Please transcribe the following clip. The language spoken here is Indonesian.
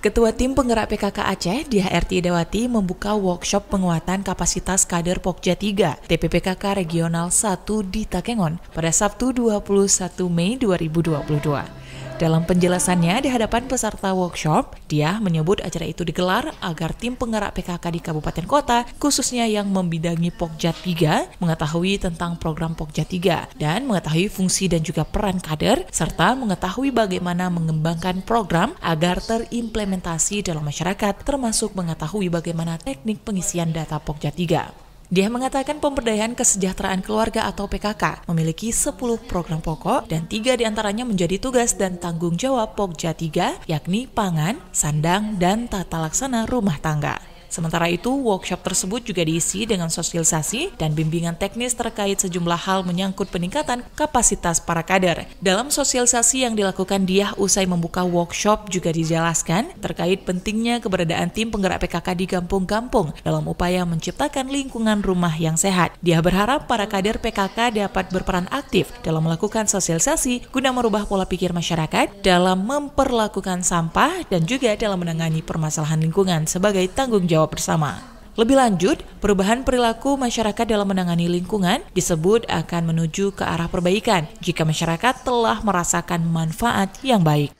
Ketua Tim Penggerak PKK Aceh, Diah RT Dewati, membuka workshop penguatan kapasitas kader Pokja 3 TPPKK Regional 1 di Takengon pada Sabtu 21 Mei 2022. Dalam penjelasannya di hadapan peserta workshop, dia menyebut acara itu digelar agar tim penggerak PKK di kabupaten kota, khususnya yang membidangi Pokja 3, mengetahui tentang program Pokja 3 dan mengetahui fungsi dan juga peran kader, serta mengetahui bagaimana mengembangkan program agar terimplementasi dalam masyarakat, termasuk mengetahui bagaimana teknik pengisian data Pokja 3. Dia mengatakan pemberdayaan kesejahteraan keluarga atau PKK memiliki 10 program pokok dan tiga di antaranya menjadi tugas dan tanggung jawab Pokja 3, yakni pangan, sandang, dan tata laksana rumah tangga. Sementara itu, workshop tersebut juga diisi dengan sosialisasi dan bimbingan teknis terkait sejumlah hal menyangkut peningkatan kapasitas para kader. Dalam sosialisasi yang dilakukan dia usai membuka workshop juga dijelaskan terkait pentingnya keberadaan tim penggerak PKK di kampung-kampung dalam upaya menciptakan lingkungan rumah yang sehat. Dia berharap para kader PKK dapat berperan aktif dalam melakukan sosialisasi guna merubah pola pikir masyarakat dalam memperlakukan sampah dan juga dalam menangani permasalahan lingkungan sebagai tanggung jawab jawab bersama. Lebih lanjut, perubahan perilaku masyarakat dalam menangani lingkungan disebut akan menuju ke arah perbaikan jika masyarakat telah merasakan manfaat yang baik.